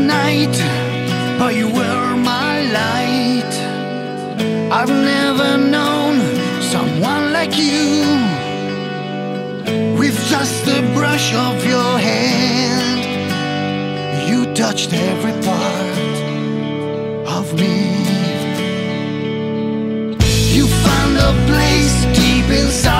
night, but you were my light. I've never known someone like you. With just the brush of your hand, you touched every part of me. You found a place deep inside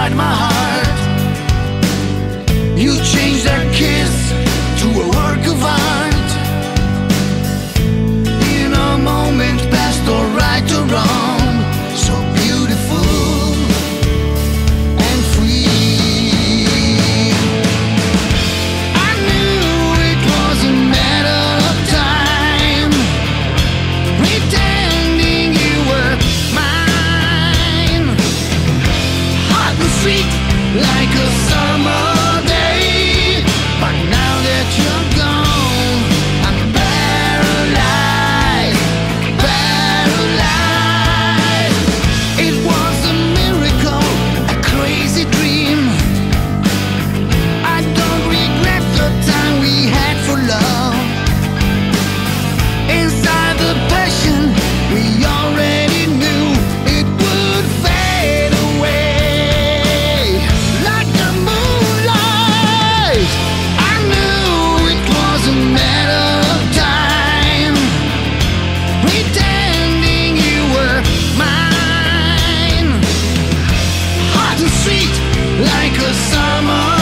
summer. Mama.